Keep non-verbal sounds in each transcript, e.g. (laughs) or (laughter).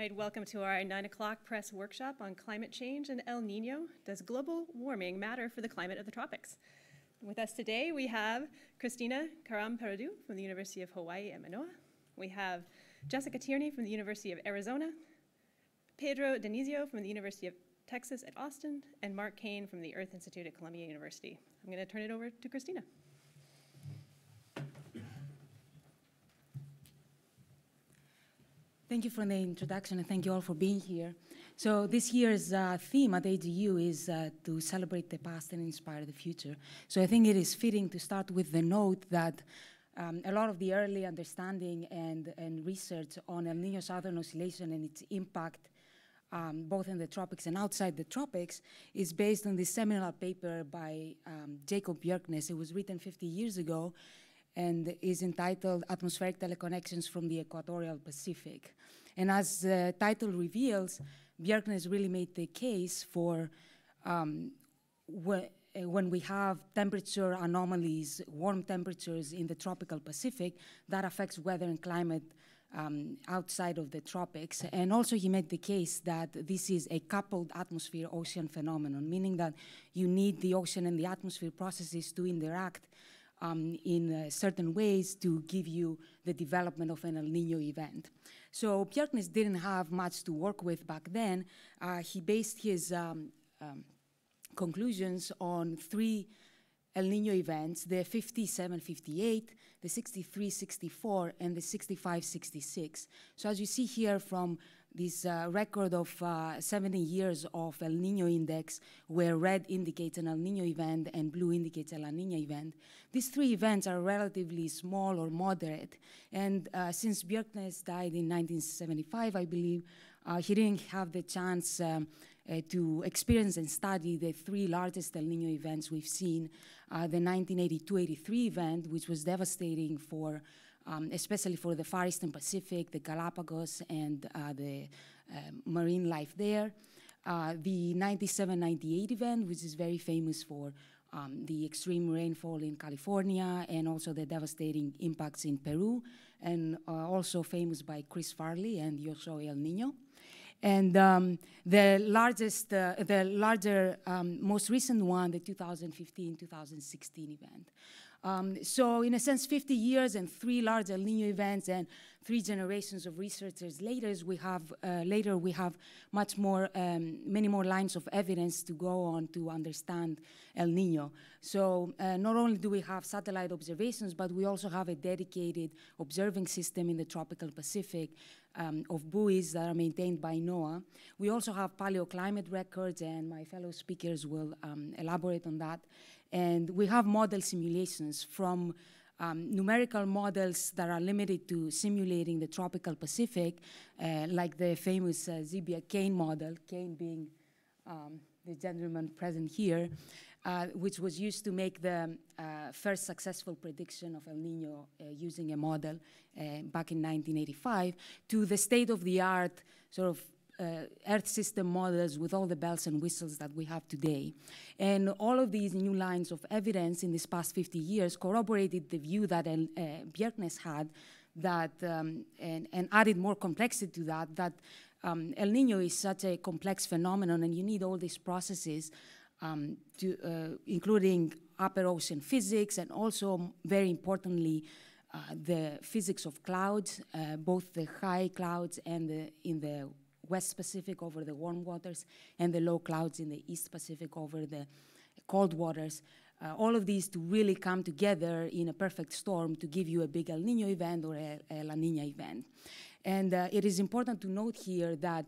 I'd welcome to our 9 o'clock press workshop on climate change and El Nino. Does global warming matter for the climate of the tropics? With us today, we have Christina Karamperidou from the University of Hawaii at Manoa. We have Jessica Tierney from the University of Arizona, Pedro DiNezio from the University of Texas at Austin, and Mark Cane from the Earth Institute at Columbia University. I'm going to turn it over to Christina. Thank you for the introduction and thank you all for being here. So this year's uh, theme at AGU is uh, to celebrate the past and inspire the future. So I think it is fitting to start with the note that um, a lot of the early understanding and, and research on El Nino Southern Oscillation and its impact um, both in the tropics and outside the tropics is based on this seminal paper by um, Jacob Bjerknes. It was written 50 years ago and is entitled Atmospheric Teleconnections from the Equatorial Pacific. And as the title reveals, Bjerknes really made the case for um, wh when we have temperature anomalies, warm temperatures in the tropical Pacific, that affects weather and climate um, outside of the tropics. And also he made the case that this is a coupled atmosphere-ocean phenomenon, meaning that you need the ocean and the atmosphere processes to interact um, in uh, certain ways to give you the development of an El Nino event. So Bjerknes didn't have much to work with back then. Uh, he based his um, um, conclusions on three El Nino events, the 57-58, the 63-64, and the 65-66. So as you see here from this uh, record of uh, 70 years of El Nino index, where red indicates an El Nino event and blue indicates a La Nina event. These three events are relatively small or moderate. And uh, since Bjerknes died in 1975, I believe, uh, he didn't have the chance um, uh, to experience and study the three largest El Nino events we've seen. Uh, the 1982-83 event, which was devastating for um, especially for the Far Eastern Pacific, the Galapagos, and uh, the uh, marine life there. Uh, the 97-98 event, which is very famous for um, the extreme rainfall in California and also the devastating impacts in Peru, and uh, also famous by Chris Farley and Yo El Nino. And um, the largest, uh, the larger, um, most recent one, the 2015-2016 event. Um, so in a sense, 50 years and three large El Nino events and three generations of researchers later, we have, uh, later we have much more, um, many more lines of evidence to go on to understand El Nino. So uh, not only do we have satellite observations, but we also have a dedicated observing system in the tropical Pacific um, of buoys that are maintained by NOAA. We also have paleoclimate records, and my fellow speakers will um, elaborate on that. And we have model simulations from um, numerical models that are limited to simulating the tropical Pacific, uh, like the famous uh, Zebiak-Cane model, Kane being um, the gentleman present here, uh, which was used to make the uh, first successful prediction of El Nino uh, using a model uh, back in 1985, to the state-of-the-art sort of Earth system models with all the bells and whistles that we have today. And all of these new lines of evidence in these past 50 years corroborated the view that uh, Bjerknes had that, um, and, and, added more complexity to that, that um, El Nino is such a complex phenomenon and you need all these processes um, to, uh, including upper ocean physics and also, very importantly, uh, the physics of clouds, uh, both the high clouds and the, in the West Pacific over the warm waters and the low clouds in the East Pacific over the cold waters. Uh, all of these to really come together in a perfect storm to give you a big El Nino event or a, a La Nina event. And uh, it is important to note here that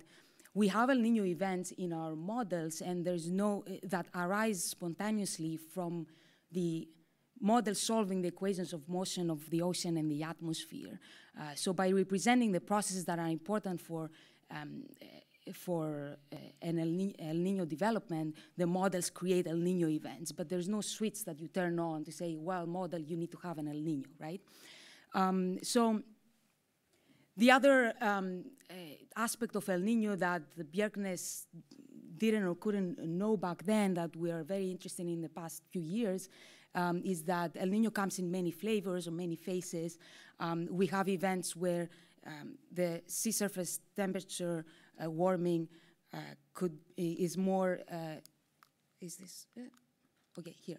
we have El Nino events in our models and there's no, uh, that arise spontaneously from the model solving the equations of motion of the ocean and the atmosphere. Uh, so by representing the processes that are important for um, for uh, an El, Ni El, Nino development, the models create El Nino events, but there's no switch that you turn on to say, well, model, you need to have an El Nino, right? Um, so the other um, uh, aspect of El Nino that the Bjerknes didn't or couldn't know back then that we are very interested in the past few years um, is that El Nino comes in many flavors or many faces. Um, we have events where um, the sea surface temperature uh, warming uh, could is more uh, is this okay here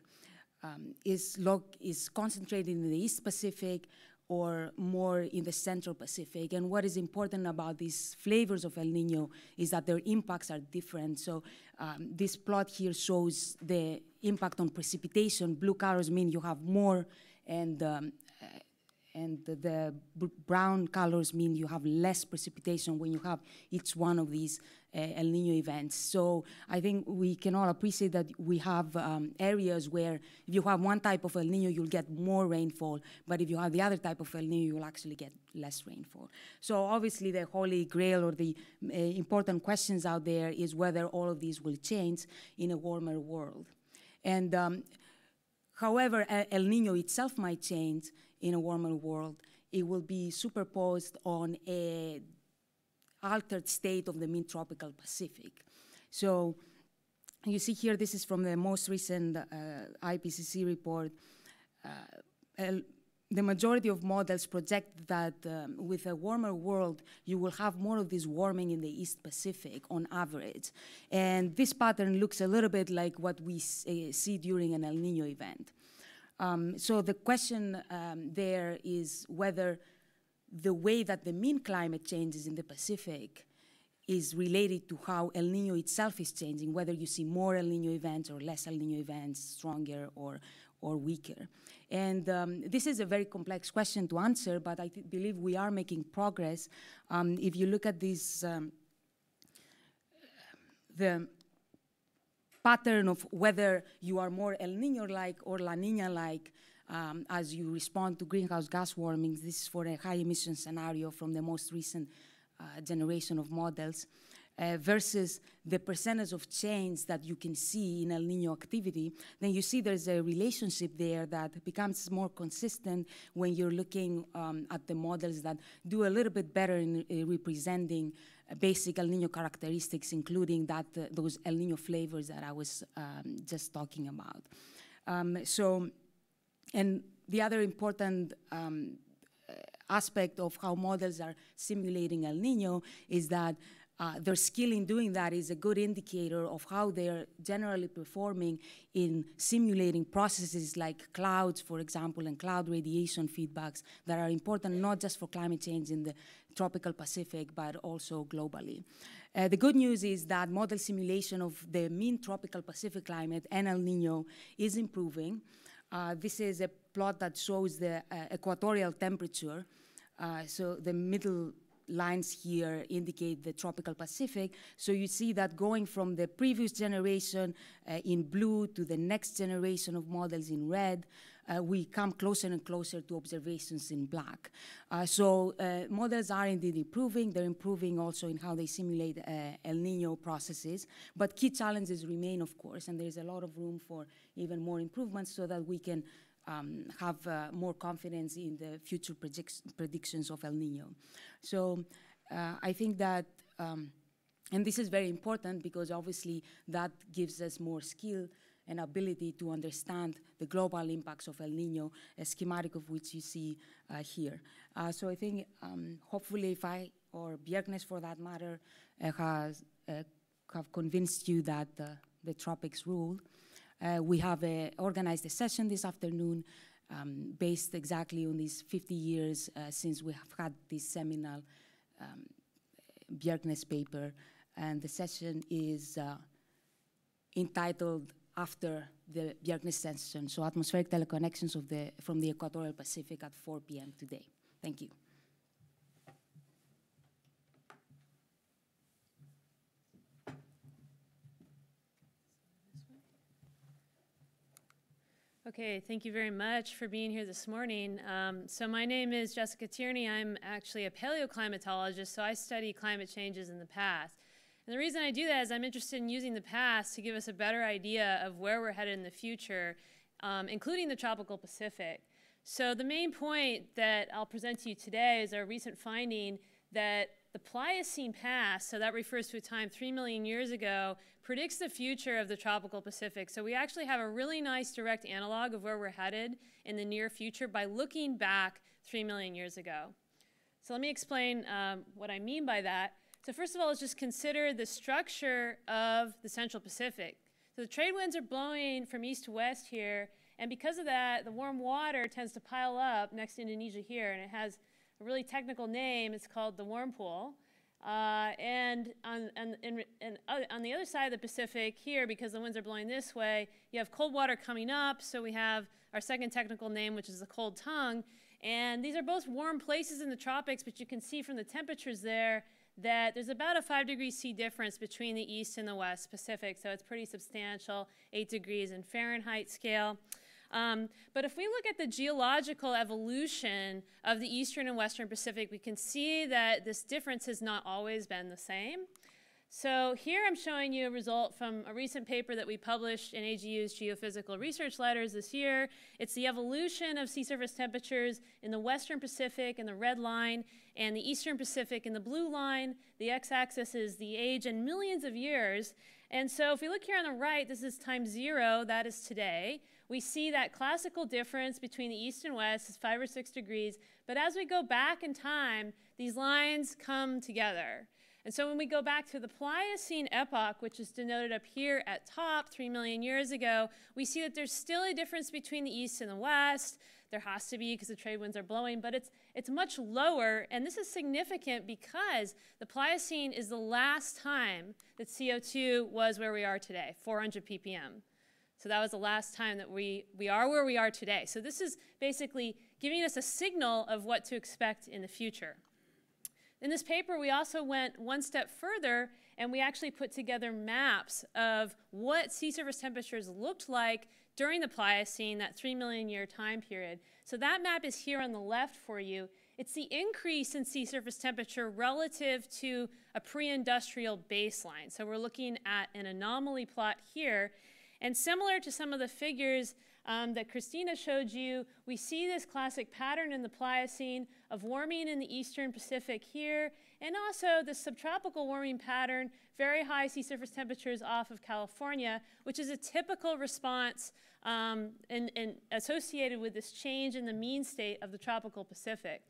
um, is log is concentrated in the East Pacific or more in the Central Pacific. And what is important about these flavors of El Nino is that their impacts are different. So um, this plot here shows the impact on precipitation. Blue colors mean you have more, and um, and the brown colors mean you have less precipitation when you have each one of these uh, El Nino events. So I think we can all appreciate that we have um, areas where if you have one type of El Nino, you'll get more rainfall, but if you have the other type of El Nino, you'll actually get less rainfall. So obviously the holy grail or the uh, important questions out there is whether all of these will change in a warmer world. And um, however, El Nino itself might change, in a warmer world, it will be superposed on a altered state of the mean tropical Pacific. So you see here, this is from the most recent uh, IPCC report. Uh, the majority of models project that um, with a warmer world, you will have more of this warming in the East Pacific on average. And this pattern looks a little bit like what we uh, see during an El Nino event. Um, so the question um, there is whether the way that the mean climate changes in the Pacific is related to how El Nino itself is changing, whether you see more El Nino events or less El Nino events, stronger or, or weaker. And um, this is a very complex question to answer, but I believe we are making progress. Um, if you look at this, um, the pattern of whether you are more El Nino-like or La Nina-like um, as you respond to greenhouse gas warming. This is for a high emission scenario from the most recent uh, generation of models. Uh, versus the percentage of change that you can see in El Nino activity, then you see there's a relationship there that becomes more consistent when you're looking um, at the models that do a little bit better in uh, representing basic El Nino characteristics, including that uh, those El Nino flavors that I was um, just talking about. Um, so, and the other important um, aspect of how models are simulating El Nino is that uh, their skill in doing that is a good indicator of how they're generally performing in simulating processes like clouds, for example, and cloud radiation feedbacks that are important not just for climate change in the tropical Pacific, but also globally. Uh, the good news is that model simulation of the mean tropical Pacific climate and El Nino is improving. Uh, this is a plot that shows the uh, equatorial temperature. Uh, so the middle lines here indicate the tropical Pacific. So you see that going from the previous generation uh, in blue to the next generation of models in red, we come closer and closer to observations in black. Uh, so uh, models are indeed improving. They're improving also in how they simulate uh, El Nino processes. But key challenges remain, of course, and there's a lot of room for even more improvements so that we can um, have uh, more confidence in the future predictions of El Nino. So uh, I think that, um, and this is very important because obviously that gives us more skill and ability to understand the global impacts of El Nino, a schematic of which you see uh, here. Uh, so I think um, hopefully if I, or Bjerknes for that matter, uh, has uh, have convinced you that the tropics rule. Uh, we have uh, organized a session this afternoon um, based exactly on these 50 years since we have had this seminal um, Bjerknes paper. And the session is entitled after the Bjerknes session, so atmospheric teleconnections of the, from the equatorial Pacific at 4 p.m. today. Thank you. Okay, thank you very much for being here this morning. Um, so my name is Jessica Tierney. I'm actually a paleoclimatologist, so I study climate changes in the past. And the reason I do that is I'm interested in using the past to give us a better idea of where we're headed in the future, um, including the tropical Pacific. So the main point that I'll present to you today is our recent finding that the Pliocene past, so that refers to a time 3 million years ago, predicts the future of the tropical Pacific. So we actually have a really nice direct analog of where we're headed in the near future by looking back 3 million years ago. So let me explain um, what I mean by that. So first of all, let's just consider the structure of the Central Pacific. So the trade winds are blowing from east to west here, and because of that, the warm water tends to pile up next to Indonesia here, and it has a really technical name. It's called the warm pool. Uh, and on, on, in, in, on the other side of the Pacific here, because the winds are blowing this way, you have cold water coming up. So we have our second technical name, which is the cold tongue. And these are both warm places in the tropics, but you can see from the temperatures there that there's about a 5 degree C difference between the east and the west Pacific. So it's pretty substantial, 8 degrees in Fahrenheit scale. Um, but if we look at the geological evolution of the eastern and western Pacific, we can see that this difference has not always been the same. So here I'm showing you a result from a recent paper that we published in AGU's Geophysical Research Letters this year. It's the evolution of sea surface temperatures in the western Pacific in the red line and the eastern Pacific in the blue line. The x-axis is the age in millions of years. And so if we look here on the right, this is time zero, that is today we see that classical difference between the east and west is five or six degrees. But as we go back in time, these lines come together. And so when we go back to the Pliocene epoch, which is denoted up here at top three million years ago, we see that there's still a difference between the east and the west. There has to be because the trade winds are blowing, but it's, it's much lower. And this is significant because the Pliocene is the last time that CO2 was where we are today, 400 ppm. So that was the last time that we, we are where we are today. So this is basically giving us a signal of what to expect in the future. In this paper, we also went one step further and we actually put together maps of what sea surface temperatures looked like during the Pliocene, that 3 million year time period. So that map is here on the left for you. It's the increase in sea surface temperature relative to a pre-industrial baseline. So we're looking at an anomaly plot here, and similar to some of the figures um, that Christina showed you, we see this classic pattern in the Pliocene of warming in the eastern Pacific here, and also the subtropical warming pattern, very high sea surface temperatures off of California, which is a typical response um, and, associated with this change in the mean state of the tropical Pacific.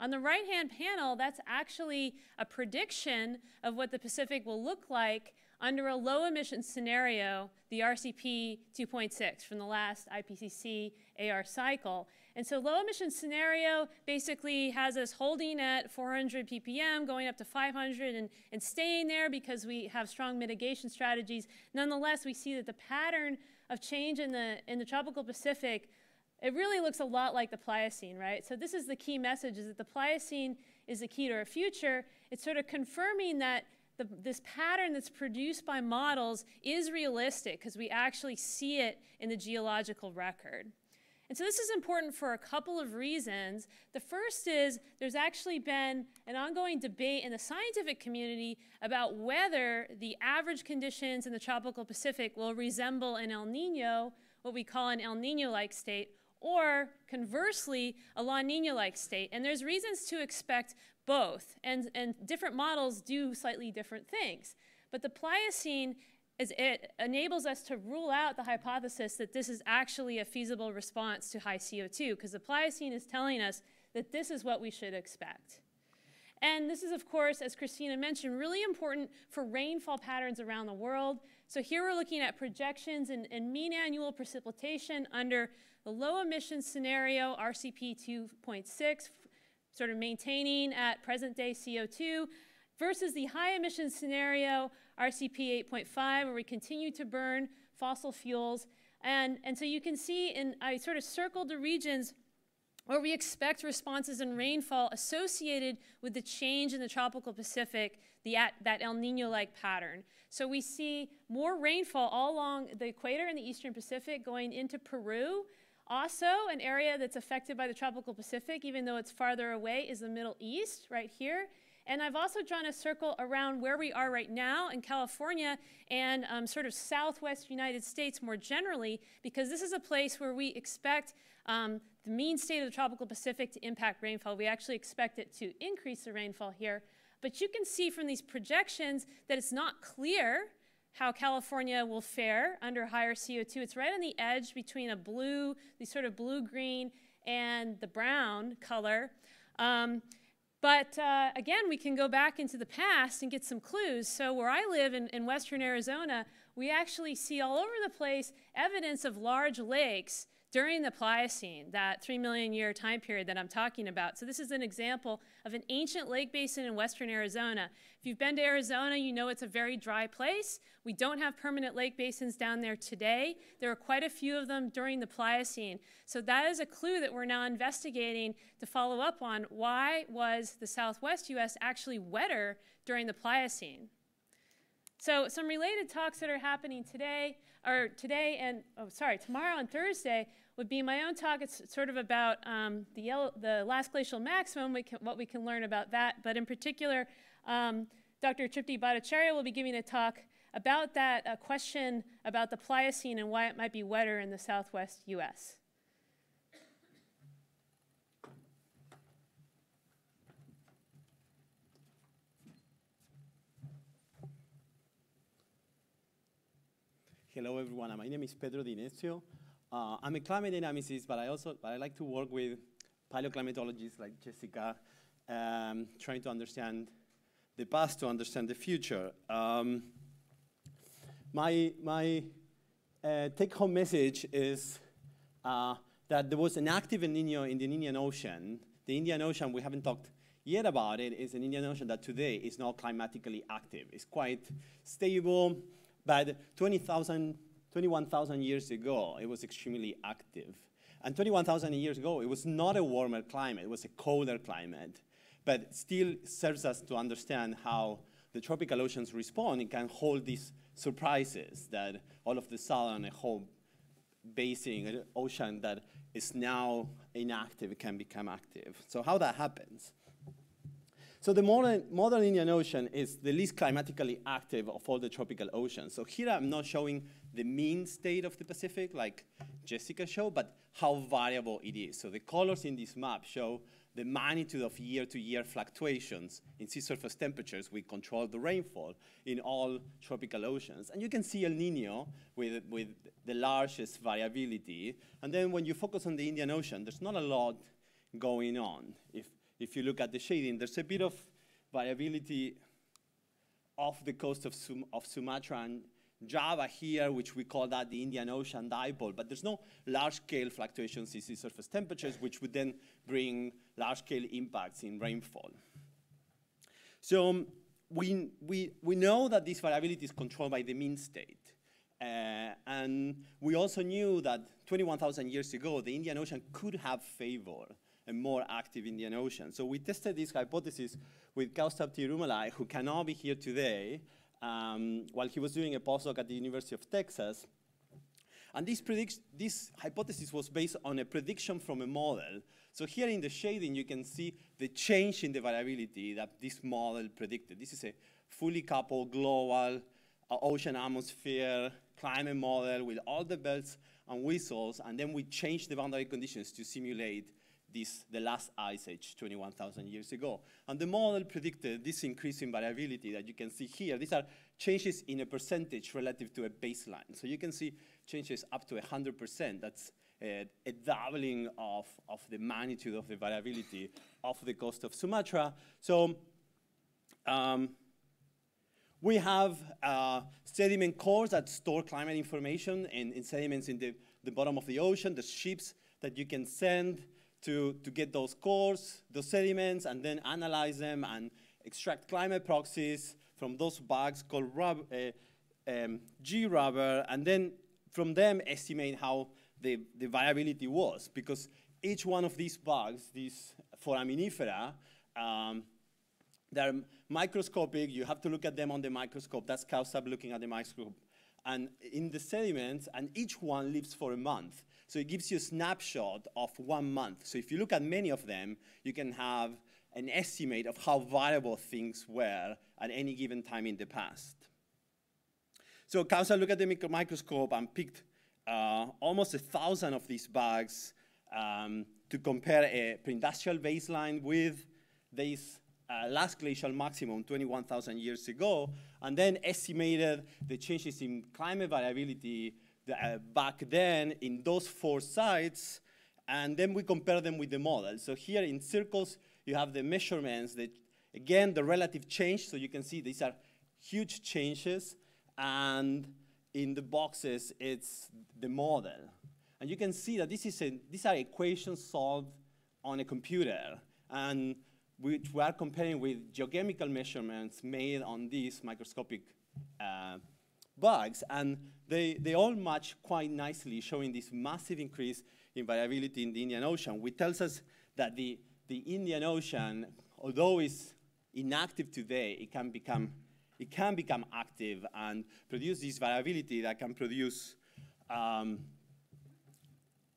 On the right-hand panel, that's actually a prediction of what the Pacific will look like under a low emission scenario, the RCP 2.6 from the last IPCC AR cycle. And so low emission scenario basically has us holding at 400 ppm, going up to 500 and, and staying there because we have strong mitigation strategies. Nonetheless, we see that the pattern of change in the, in the tropical Pacific, it really looks a lot like the Pliocene, right? So this is the key message, is that the Pliocene is the key to our future. It's sort of confirming that the, this pattern that's produced by models is realistic because we actually see it in the geological record. And so this is important for a couple of reasons. The first is there's actually been an ongoing debate in the scientific community about whether the average conditions in the tropical Pacific will resemble an El Nino, what we call an El Nino-like state, or conversely, a La Nina-like state. And there's reasons to expect both, and, and different models do slightly different things. But the Pliocene is, it enables us to rule out the hypothesis that this is actually a feasible response to high CO2, because the Pliocene is telling us that this is what we should expect. And this is, of course, as Christina mentioned, really important for rainfall patterns around the world. So here we're looking at projections and, and mean annual precipitation under the low emission scenario, RCP 2.6, sort of maintaining at present day CO2 versus the high emission scenario, RCP 8.5, where we continue to burn fossil fuels. And, and so you can see, in, I sort of circled the regions where we expect responses in rainfall associated with the change in the tropical Pacific, the, that El Nino-like pattern. So we see more rainfall all along the equator in the eastern Pacific going into Peru, also, an area that's affected by the tropical Pacific, even though it's farther away, is the Middle East, right here. And I've also drawn a circle around where we are right now in California and um, sort of southwest United States more generally, because this is a place where we expect um, the mean state of the tropical Pacific to impact rainfall. We actually expect it to increase the rainfall here. But you can see from these projections that it's not clear how California will fare under higher CO2. It's right on the edge between a blue, the sort of blue-green, and the brown color. Um, But uh, again, we can go back into the past and get some clues. So, where I live in, in western Arizona, we actually see all over the place evidence of large lakes during the Pliocene, that three million year time period that I'm talking about. So this is an example of an ancient lake basin in western Arizona. If you've been to Arizona, you know it's a very dry place. We don't have permanent lake basins down there today. There are quite a few of them during the Pliocene. So that is a clue that we're now investigating to follow up on why was the southwest US actually wetter during the Pliocene. So some related talks that are happening today, or today and, oh, sorry, tomorrow and Thursday would be my own talk. It's sort of about um, the, the last glacial maximum, we can, what we can learn about that. But in particular, um, Dr. Tripti Bhattacharya will be giving a talk about that question about the Pliocene and why it might be wetter in the southwest US. Hello, everyone. My name is Pedro DiNezio. Uh, I'm a climate dynamicist, but I also but I like to work with paleoclimatologists like Jessica, um, trying to understand the past to understand the future. Um, my my uh, take-home message is uh, that there was an active El Nino in the Indian Ocean. The Indian Ocean, we haven't talked yet about it, is an Indian Ocean that today is not climatically active. It's quite stable but 20,000, 21,000 years ago, it was extremely active. And 21,000 years ago, it was not a warmer climate, it was a colder climate. But still serves us to understand how the tropical oceans respond and can hold these surprises that all of the sudden a whole basin, an ocean that is now inactive can become active. So how that happens? So the modern, modern Indian Ocean is the least climatically active of all the tropical oceans. So here I'm not showing the mean state of the Pacific like Jessica showed, but how variable it is. So the colors in this map show the magnitude of year-to-year -year fluctuations in sea surface temperatures. We control the rainfall in all tropical oceans. And you can see El Nino with, with the largest variability. And then when you focus on the Indian Ocean, there's not a lot going on. If if you look at the shading, there's a bit of variability off the coast of, Sum of Sumatra and Java here, which we call that the Indian Ocean dipole, but there's no large-scale fluctuations in sea surface temperatures, which would then bring large-scale impacts in rainfall. So we, we, we know that this variability is controlled by the mean state. Uh, and we also knew that 21,000 years ago, the Indian Ocean could have favored a more active Indian Ocean. So we tested this hypothesis with Kaustubh Thirumalai, who cannot be here today, um, while he was doing a postdoc at the University of Texas. And this, this hypothesis was based on a prediction from a model. So here in the shading, you can see the change in the variability that this model predicted. This is a fully coupled global uh, ocean atmosphere climate model with all the bells and whistles, and then we changed the boundary conditions to simulate this, the last ice age 21,000 years ago. And the model predicted this increase in variability that you can see here. These are changes in a percentage relative to a baseline. So you can see changes up to 100%. That's a, a doubling of, of the magnitude of the variability of the coast of Sumatra. So um, we have uh, sediment cores that store climate information in, in sediments in the, the bottom of the ocean. The ships that you can send to, to get those cores, those sediments, and then analyze them and extract climate proxies from those bags called rub, uh, um, G. ruber, and then from them estimate how the, the variability was. Because each one of these bugs, these foraminifera, um, they're microscopic. You have to look at them on the microscope. That's Kaustubh looking at the microscope. And in the sediments, and each one lives for a month. So it gives you a snapshot of one month. So if you look at many of them, you can have an estimate of how variable things were at any given time in the past. So Kaustubh looked at the microscope and picked uh, almost a thousand of these bugs um, to compare a pre-industrial baseline with this uh, last glacial maximum 21,000 years ago, and then estimated the changes in climate variability uh, back then in those four sites, and then we compare them with the model. So here in circles, you have the measurements that, again, the relative change. So you can see these are huge changes. And in the boxes, it's the model. And you can see that this is a, these are equations solved on a computer. And which we are comparing with geochemical measurements made on these microscopic uh, bugs. And they, they all match quite nicely, showing this massive increase in variability in the Indian Ocean, which tells us that the, the Indian Ocean, although it's inactive today, it can become it can become active and produce this variability that can produce um,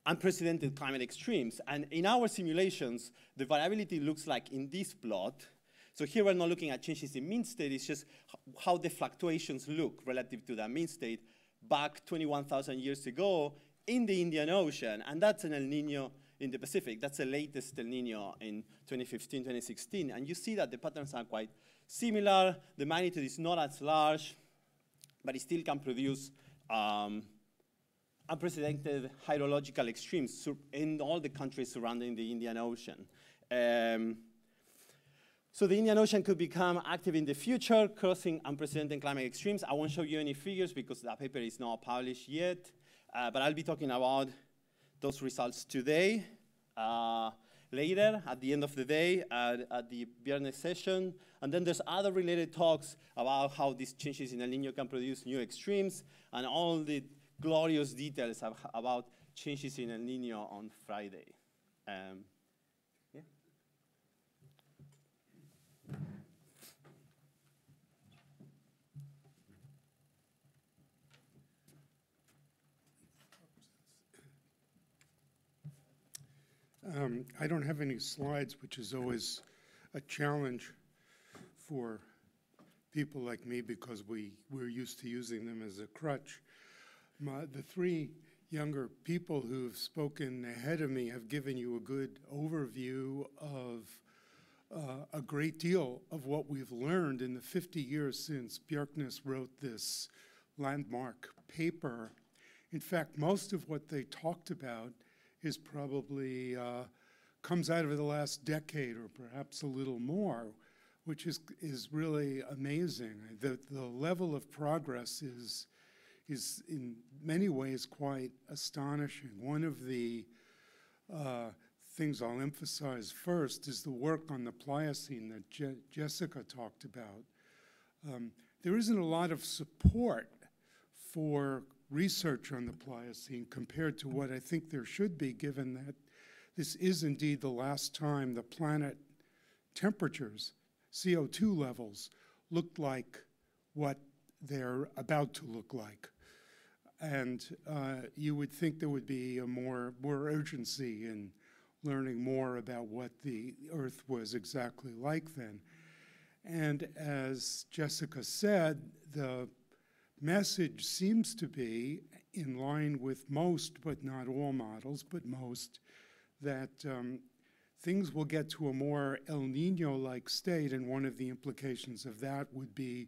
unprecedented climate extremes. And in our simulations, the variability looks like in this plot. So here we're not looking at changes in mean state, it's just how the fluctuations look relative to that mean state back 21,000 years ago in the Indian Ocean. And that's an El Nino in the Pacific. That's the latest El Nino in 2015, 2016. And you see that the patterns are quite similar. The magnitude is not as large, but it still can produce um, unprecedented hydrological extremes in all the countries surrounding the Indian Ocean. Um, so the Indian Ocean could become active in the future, causing unprecedented climate extremes. I won't show you any figures because that paper is not published yet, uh, but I'll be talking about those results today. Uh, later, at the end of the day, at, at the Bjerknes session. And then there's other related talks about how these changes in El Nino can produce new extremes and all the glorious details about changes in El Nino on Friday. Um, Um, I don't have any slides, which is always a challenge for people like me because we, we're used to using them as a crutch. My, the three younger people who've spoken ahead of me have given you a good overview of uh, a great deal of what we've learned in the 50 years since Bjerknes wrote this landmark paper. In fact, most of what they talked about is probably uh, comes out of the last decade or perhaps a little more, which is is really amazing. The the level of progress is is in many ways quite astonishing. One of the uh, things I'll emphasize first is the work on the Pliocene that Je Jessica talked about. Um, there isn't a lot of support for research on the Pliocene compared to what I think there should be, given that this is indeed the last time the planet temperatures, CO2 levels, looked like what they're about to look like. And uh, you would think there would be a more, more urgency in learning more about what the Earth was exactly like then. And as Jessica said, the message seems to be in line with most, but not all models, but most, that um, things will get to a more El Nino like state, and one of the implications of that would be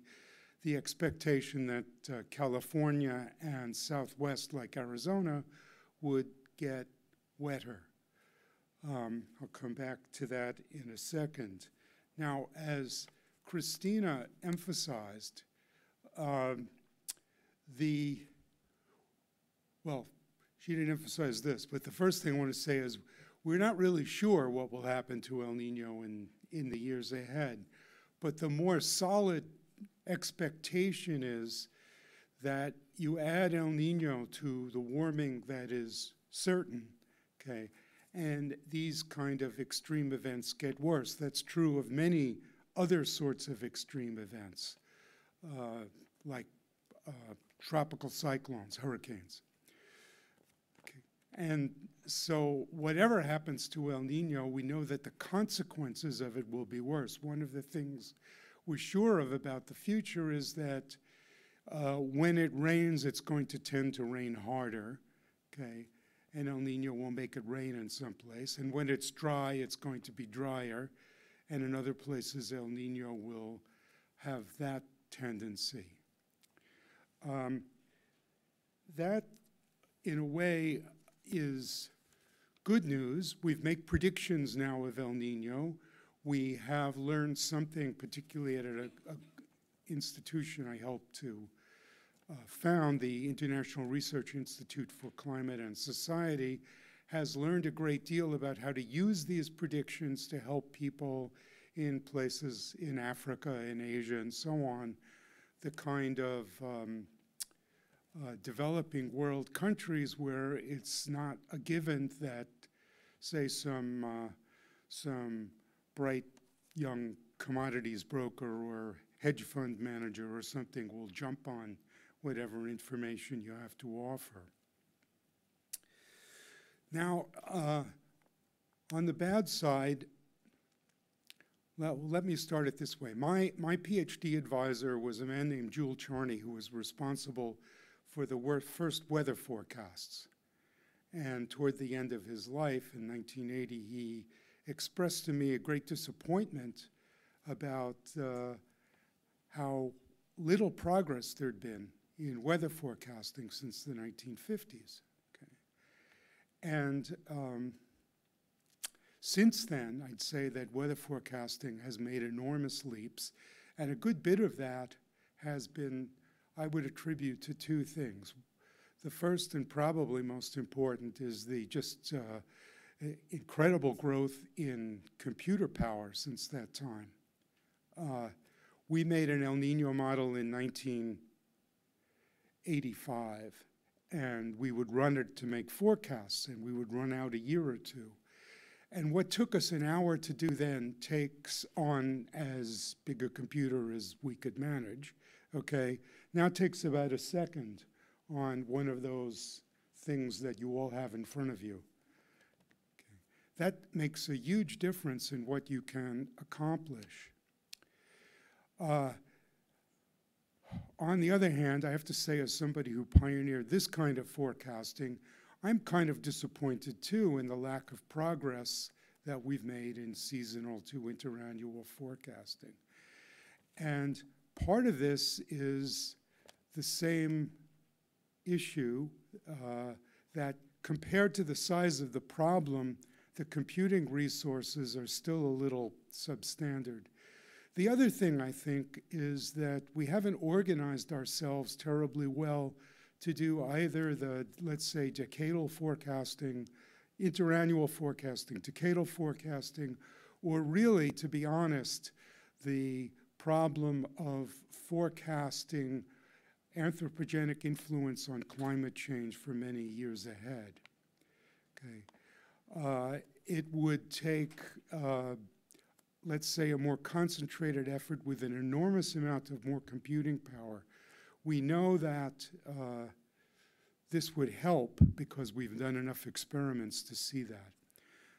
the expectation that uh, California and Southwest, like Arizona, would get wetter. Um, I'll come back to that in a second. Now, as Christina emphasized, um, the, well, she didn't emphasize this, but the first thing I want to say is we're not really sure what will happen to El Nino in, in the years ahead. But the more solid expectation is that you add El Nino to the warming that is certain, okay, and these kind of extreme events get worse. That's true of many other sorts of extreme events, uh, like uh, tropical cyclones, hurricanes. And so whatever happens to El Nino, we know that the consequences of it will be worse. One of the things we're sure of about the future is that uh, when it rains, it's going to tend to rain harder, okay? And El Nino will make it rain in some place. And when it's dry, it's going to be drier. And in other places, El Nino will have that tendency. Um, that, in a way, is good news. We've made predictions now of El Nino. we have learned something, particularly at an institution I helped to uh, found, the International Research Institute for Climate and Society, has learned a great deal about how to use these predictions to help people in places in Africa in Asia and so on, the kind of um, uh, developing world countries where it's not a given that, say, some, uh, some bright young commodities broker or hedge fund manager or something will jump on whatever information you have to offer. Now, uh, on the bad side, let, let me start it this way. My, my PhD advisor was a man named Jule Charney, who was responsible for the first weather forecasts. And toward the end of his life in 1980, he expressed to me a great disappointment about uh, how little progress there'd been in weather forecasting since the 1950s. Okay. And um, since then, I'd say that weather forecasting has made enormous leaps, and a good bit of that has been, I would attribute to two things. The first and probably most important is the just uh, incredible growth in computer power since that time. Uh, we made an El Nino model in 1985, and we would run it to make forecasts, and we would run out a year or two. And what took us an hour to do then takes on as big a computer as we could manage, okay? Now takes about a second on one of those things that you all have in front of you. Okay. That makes a huge difference in what you can accomplish. Uh, on the other hand, I have to say, as somebody who pioneered this kind of forecasting, I'm kind of disappointed too in the lack of progress that we've made in seasonal to interannual forecasting. And part of this is the same issue uh, that compared to the size of the problem, the computing resources are still a little substandard. The other thing I think is that we haven't organized ourselves terribly well to do either the, let's say, decadal forecasting, interannual forecasting, decadal forecasting, or really, to be honest, the problem of forecasting anthropogenic influence on climate change for many years ahead. Okay. Uh, it would take uh, let's say, a more concentrated effort with an enormous amount of more computing power. We know that uh, this would help because we've done enough experiments to see that.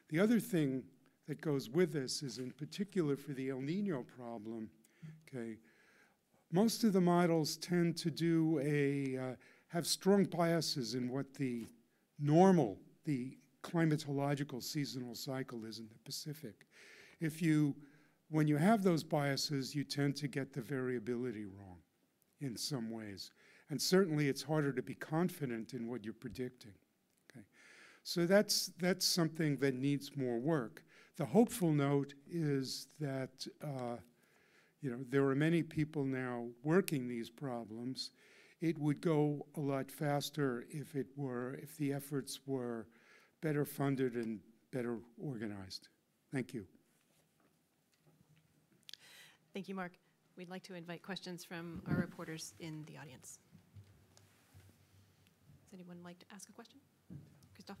The other thing that goes with this is in particular for the El Nino problem, okay, most of the models tend to do a, uh, have strong biases in what the normal, the climatological seasonal cycle is in the Pacific if you, when you have those biases, you tend to get the variability wrong in some ways. And certainly it's harder to be confident in what you're predicting. Okay? So that's, that's something that needs more work. The hopeful note is that uh, you know, there are many people now working these problems. It would go a lot faster if it were, if the efforts were better funded and better organized. Thank you. Thank you, Mark. We'd like to invite questions from our reporters in the audience. Does anyone like to ask a question? Christoph?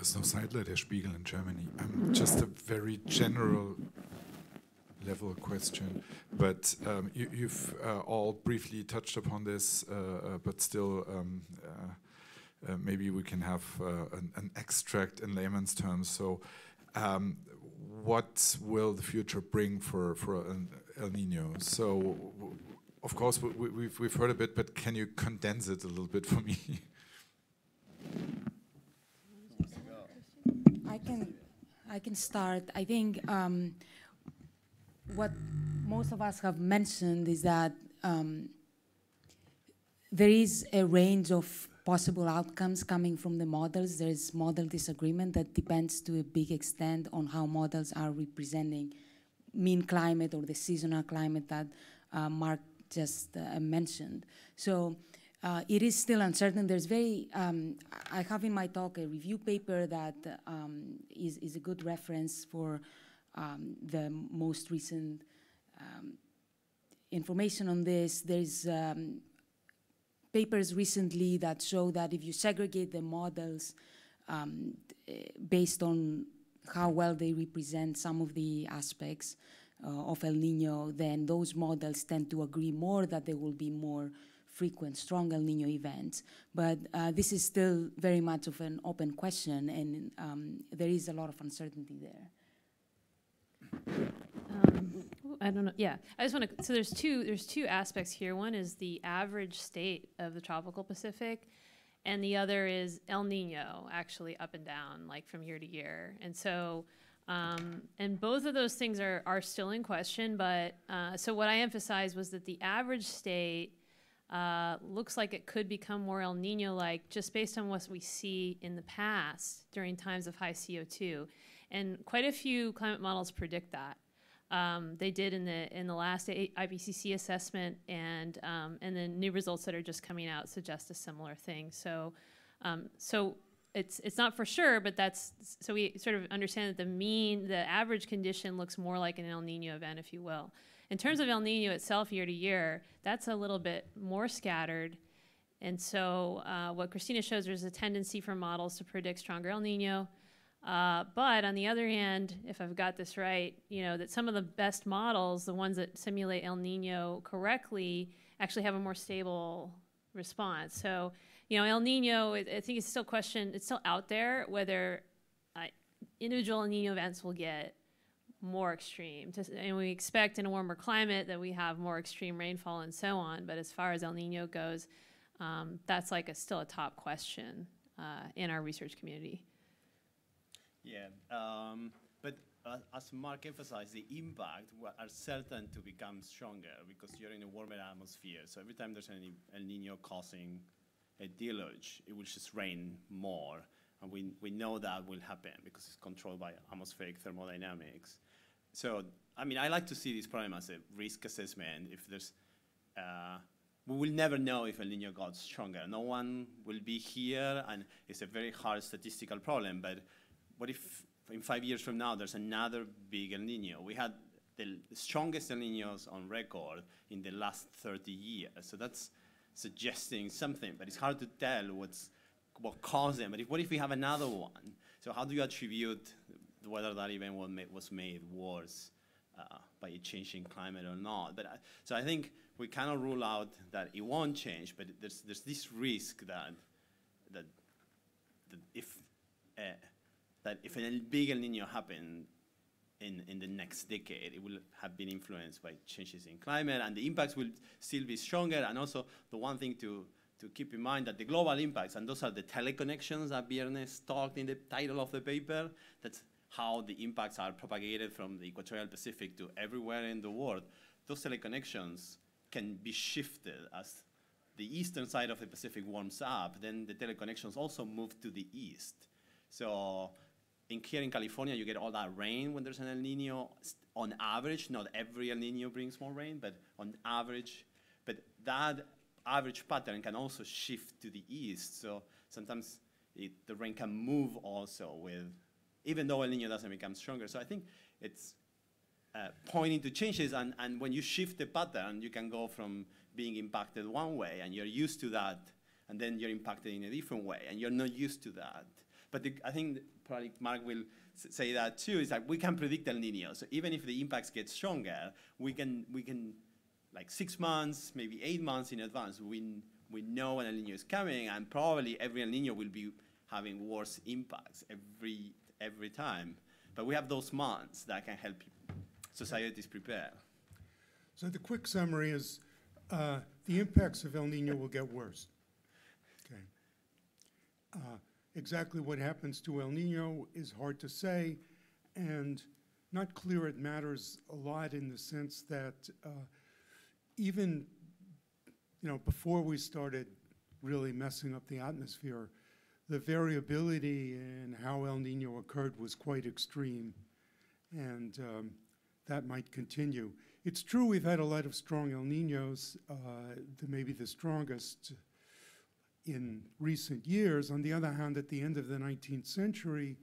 Christoph Seidler, Der Spiegel in Germany. Um, just a very general level question, but um, you, have uh, all briefly touched upon this, uh, uh, but still um, uh, uh, maybe we can have uh, an, an, extract in layman's terms. So, um, what will the future bring for for El Nino? So, of course, we, we've, we've heard a bit, but can you condense it a little bit for me? (laughs) I can, I can start. I think um, what most of us have mentioned is that um, there is a range of possible outcomes coming from the models. There is model disagreement that depends to a big extent on how models are representing mean climate or the seasonal climate that uh, Mark just uh, mentioned. So uh, it is still uncertain. There's very, um, I have in my talk a review paper that um, is is, a good reference for um, the most recent um, information on this. There's um, papers recently that show that if you segregate the models um, based on how well they represent some of the aspects uh, of El Nino, then those models tend to agree more that there will be more frequent, strong El Nino events. But uh, this is still very much of an open question, and um, there is a lot of uncertainty there. Um, I don't know. Yeah, I just want to. So there's two. There's two aspects here. One is the average state of the tropical Pacific, and the other is El Nino, actually up and down, like from year to year. And so, um, and both of those things are are still in question. But uh, so what I emphasized was that the average state uh, looks like it could become more El Nino-like just based on what we see in the past during times of high CO2. And quite a few climate models predict that. Um, they did in the in the last IPCC assessment, and um, and the new results that are just coming out suggest a similar thing. So, um, so it's it's not for sure, but that's so we sort of understand that the mean, the average condition looks more like an El Nino event, if you will. In terms of El Nino itself, year to year, that's a little bit more scattered. And so, uh, what Christina shows, there's a tendency for models to predict stronger El Nino. Uh, but on the other hand, if I've got this right, you know, that some of the best models, the ones that simulate El Nino correctly, actually have a more stable response. So, you know, El Nino, I think it's still question, it's still out there whether uh, individual El Nino events will get more extreme. and we expect in a warmer climate that we have more extreme rainfall and so on. But as far as El Nino goes, um, that's like a, still a top question uh, in our research community. Yeah, um, but uh, as Mark emphasized, the impact are certain to become stronger because you're in a warmer atmosphere. So every time there's an El Nino causing a deluge, it will just rain more. And we, we know that will happen because it's controlled by atmospheric thermodynamics. So, I mean, I like to see this problem as a risk assessment. If there's, uh, we will never know if El Nino got stronger. No one will be here, and it's a very hard statistical problem. But what if in five years from now there's another big El Nino? We had the strongest El Ninos on record in the last 30 years. So that's suggesting something, but it's hard to tell what's what caused them. But if, what if we have another one? So how do you attribute whether that event was made, worse uh, by a changing climate or not? But so I think we cannot rule out that it won't change, but there's there's this risk that that, that if uh, that if a big El Nino happened in, in the next decade, it will have been influenced by changes in climate, and the impacts will still be stronger. And also, the one thing to, to keep in mind that the global impacts, and those are the teleconnections that Bjerknes talked in the title of the paper, that's how the impacts are propagated from the equatorial Pacific to everywhere in the world. Those teleconnections can be shifted as the eastern side of the Pacific warms up, then the teleconnections also move to the east. So in here in California, you get all that rain when there's an El Nino. On average, not every El Nino brings more rain, but on average, but that average pattern can also shift to the east. So sometimes it, the rain can move also with, even though El Nino doesn't become stronger. So I think it's uh, pointing to changes, and, and when you shift the pattern, you can go from being impacted one way, and you're used to that, and then you're impacted in a different way, and you're not used to that. But the, I think probably Mark will say that too, is that we can predict El Nino. So even if the impacts get stronger, we can, we can like six months, maybe eight months in advance, we, we know when El Nino is coming, and probably every El Nino will be having worse impacts every, every time. But we have those months that can help societies prepare. So the quick summary is uh, the impacts of El Nino will get worse. Okay. Uh, Exactly what happens to El Nino is hard to say, and not clear it matters a lot in the sense that uh, even you know before we started really messing up the atmosphere. The variability in how El Nino occurred was quite extreme, and um, that might continue. It's true we've had a lot of strong El Ninos, uh, the, maybe the strongest in recent years. On the other hand, at the end of the 19th century,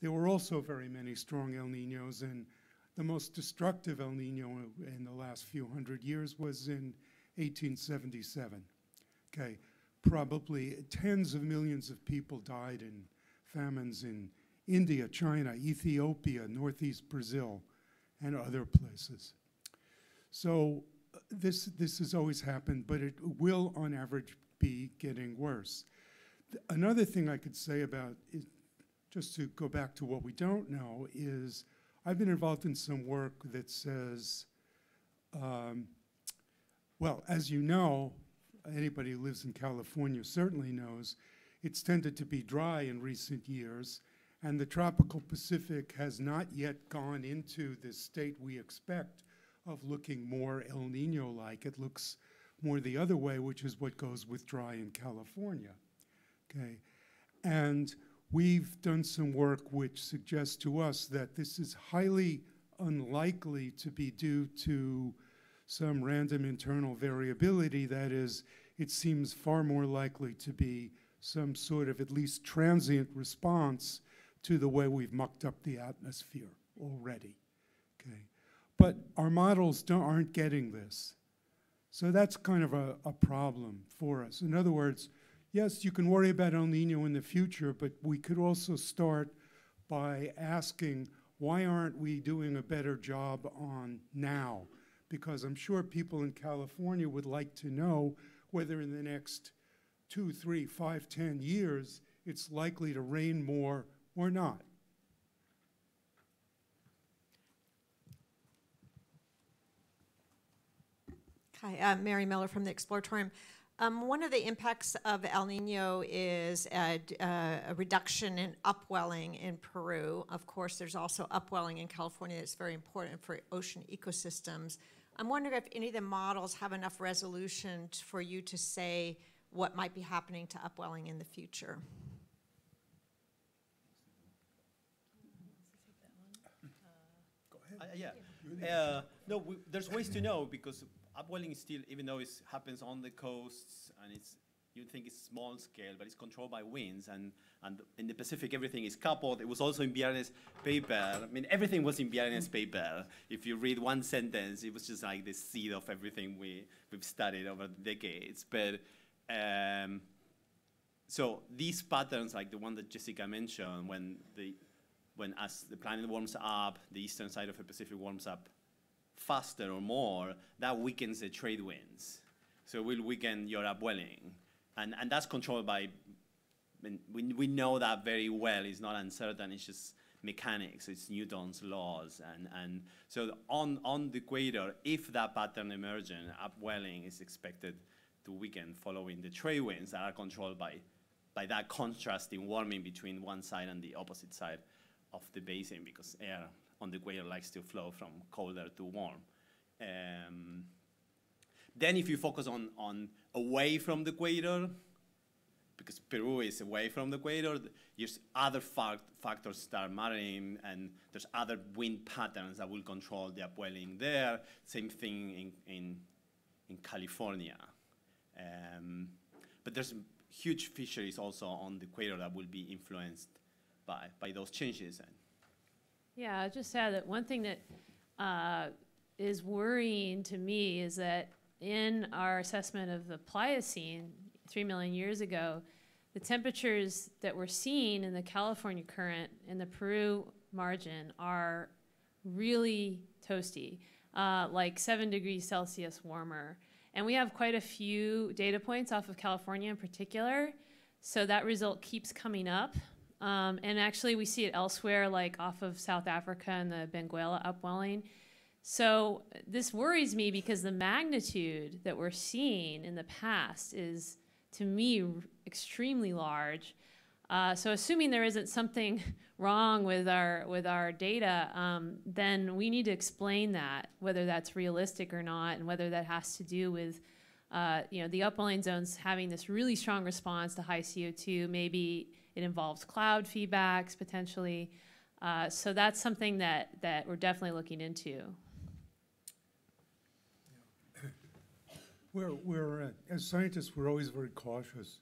there were also very many strong El Ninos, and the most destructive El Nino in the last few hundred years was in 1877. Okay, probably tens of millions of people died in famines in India, China, Ethiopia, Northeast Brazil, and other places. So uh, this, this has always happened, but it will, on average, be getting worse. Th- Another thing I could say about, is, just to go back to what we don't know, is I've been involved in some work that says, um, well, as you know, anybody who lives in California certainly knows, it's tended to be dry in recent years, and the tropical Pacific has not yet gone into the state we expect of looking more El Nino like. It looks more the other way, which is what goes with dry in California. Okay. And we've done some work which suggests to us that this is highly unlikely to be due to some random internal variability. That is, it seems far more likely to be some sort of at least transient response to the way we've mucked up the atmosphere already. Okay. But our models aren't getting this. So that's kind of a, a problem for us. In other words, yes, you can worry about El Nino in the future, but we could also start by asking why aren't we doing a better job on now? Because I'm sure people in California would like to know whether in the next two, three, five, ten years it's likely to rain more or not. Hi, I'm Mary Miller from the Exploratorium. Um, one of the impacts of El Nino is a, d- uh, a reduction in upwelling in Peru. Of course, there's also upwelling in California that's very important for ocean ecosystems. I'm wondering if any of the models have enough resolution t- for you to say what might be happening to upwelling in the future. Uh, yeah. Uh, no, we, there's ways to know because upwelling is still, even though it happens on the coasts and it's, you think it's small scale, but it's controlled by winds. And, and in the Pacific, everything is coupled. It was also in Bjerknes' paper. I mean, everything was in Bjerknes' paper. If you read one sentence, it was just like the seed of everything we, we've studied over the decades. But um, so these patterns, like the one that Jessica mentioned, when the when as the planet warms up, the eastern side of the Pacific warms up faster or more, that weakens the trade winds. So it will weaken your upwelling. And, and that's controlled by, we, we know that very well. It's not uncertain, it's just mechanics, it's Newton's laws. And, and so on, on the equator, if that pattern emerges, upwelling is expected to weaken following the trade winds that are controlled by, by that contrasting warming between one side and the opposite side of the basin because air on the equator likes to flow from colder to warm. Um, then if you focus on, on away from the equator, because Peru is away from the equator, th- there's other fact, factors that are mattering, and there's other wind patterns that will control the upwelling there. Same thing in, in, in California. Um, but there's huge fisheries also on the equator that will be influenced by, by those changes. And Yeah, I'll just add that one thing that uh, is worrying to me is that in our assessment of the Pliocene, three million years ago, the temperatures that we're seeing in the California current and the Peru margin are really toasty, uh, like seven degrees Celsius warmer. And we have quite a few data points off of California in particular. So that result keeps coming up. Um, and actually, we see it elsewhere, like off of South Africa and the Benguela upwelling. So this worries me because the magnitude that we're seeing in the past is, to me, extremely large. Uh, so assuming there isn't something (laughs) wrong with our with our data, um, then we need to explain that, whether that's realistic or not, and whether that has to do with uh, you know, the upwelling zones having this really strong response to high CO2. Maybe it involves cloud feedbacks potentially. Uh, so that's something that, that we're definitely looking into. We're, we're, uh, as scientists, we're always very cautious,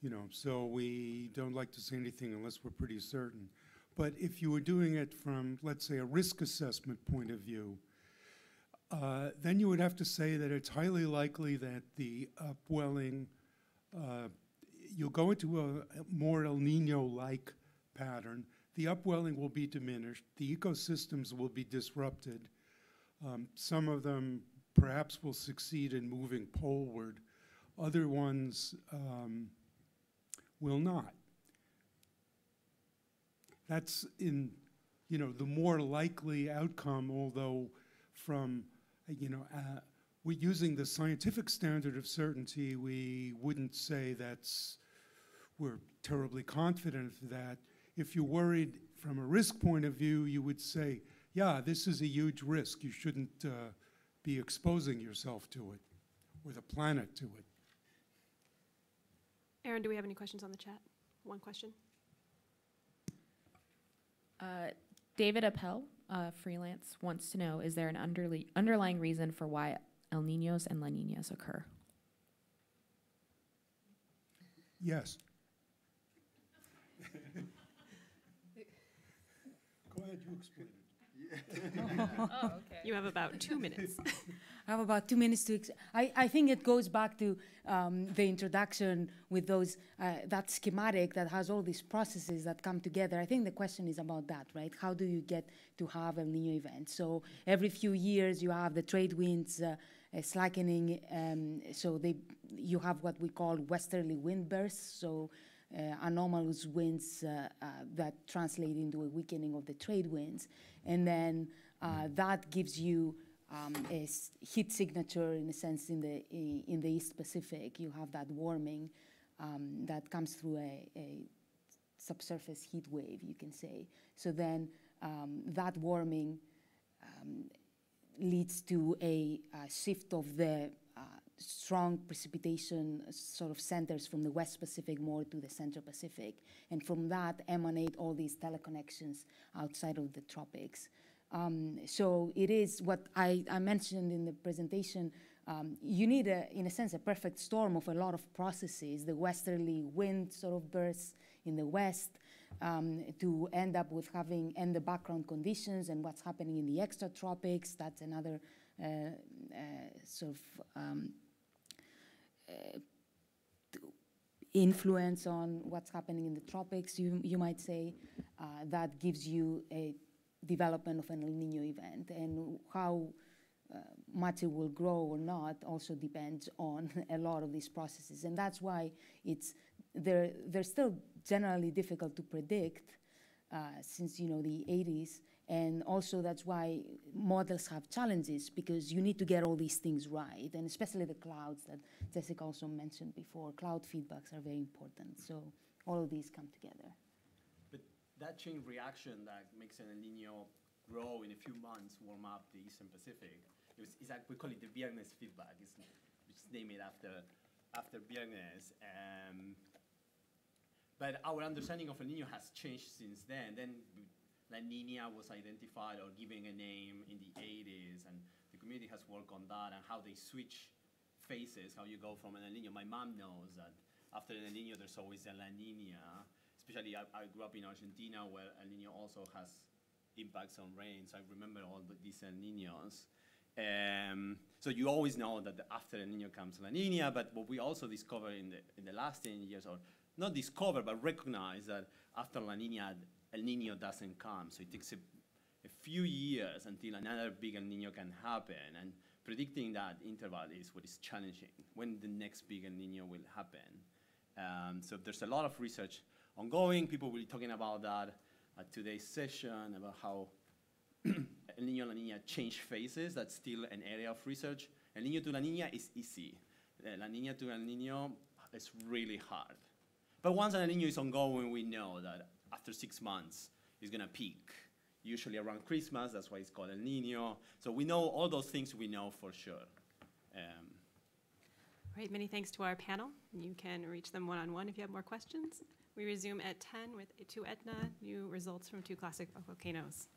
you know, so we don't like to say anything unless we're pretty certain. But if you were doing it from, let's say, a risk assessment point of view, uh, then you would have to say that it's highly likely that the upwelling, uh, you'll go into a more El Nino-like pattern. The upwelling will be diminished. The ecosystems will be disrupted. Um, some of them perhaps will succeed in moving poleward. Other ones um, will not. That's in, you know, the more likely outcome, although from, you know, uh, we using the scientific standard of certainty, we wouldn't say that's, we're terribly confident of that. If you're worried from a risk point of view, you would say, yeah, this is a huge risk. You shouldn't uh, be exposing yourself to it or the planet to it. Aaron, do we have any questions on the chat? One question. Uh, David Appell, uh, freelance, wants to know, is there an underly, underlying reason for why El Niños and La Niñas occur? Yes. (laughs) Go ahead, you explain it. (laughs) Oh, okay. You have about two minutes. (laughs) I have about two minutes to. Ex- I, I think it goes back to um, the introduction with those uh, that schematic that has all these processes that come together. I think the question is about that, right? How do you get to have El Nino events? So every few years you have the trade winds uh, uh, slackening. Um, so they you have what we call westerly wind bursts. So anomalous winds uh, uh, that translate into a weakening of the trade winds, and then uh, that gives you um, a heat signature in a sense in the in the East Pacific. You have that warming um, that comes through a, a subsurface heat wave, you can say. So then um, that warming um, leads to a, uh shift of the uh, strong precipitation uh, sort of centers from the West Pacific more to the Central Pacific. And from that emanate all these teleconnections outside of the tropics. Um, so it is what I, I mentioned in the presentation. Um, you need, a, in a sense, a perfect storm of a lot of processes. The westerly wind sort of bursts in the west um, to end up with having and the background conditions and what's happening in the extratropics. That's another uh, uh, sort of um, influence on what's happening in the tropics. You you might say uh, that gives you a development of an El Nino event and how uh, much it will grow or not also depends on (laughs) a lot of these processes and that's why it's they're they're still generally difficult to predict uh, since you know the 80s and also that's why models have challenges because you need to get all these things right and especially the clouds that Jessica also mentioned before cloud feedbacks are very important so all of these come together But that chain reaction that makes an El Nino grow in a few months, warm up the Eastern Pacific, it was, it's like, we call it the Bjerknes feedback. It's, we just name it after, after Bjerknes. Um, but our understanding of El Nino has changed since then. Then La Nina was identified or given a name in the 80s, and the community has worked on that and how they switch phases, how you go from an El Nino. My mom knows that after El Nino, there's always a La Nina. Especially, I, I grew up in Argentina where El Nino also has impacts on rain, so I remember all the, these El Ninos. Um, so you always know that after El Nino comes La Nina, but what we also discovered in the, in the last 10 years, or not discover, but recognize that after La Nina, El Nino doesn't come. So it takes a, a few years until another big El Nino can happen. And predicting that interval is what is challenging, when the next big El Nino will happen. Um, so there's a lot of research ongoing. People will be talking about that at today's session, about how (clears throat) El Nino La Nina change phases. That's still an area of research. El Nino to La Nina is easy. Uh, La Nina to El Nino is really hard. But once El Nino is ongoing, we know that after six months, it's gonna peak. Usually around Christmas, that's why it's called El Nino. So we know all those things we know for sure. Um, right, many thanks to our panel. You can reach them one-on-one if you have more questions. We resume at 10 with to Etna, new results from two classic volcanoes.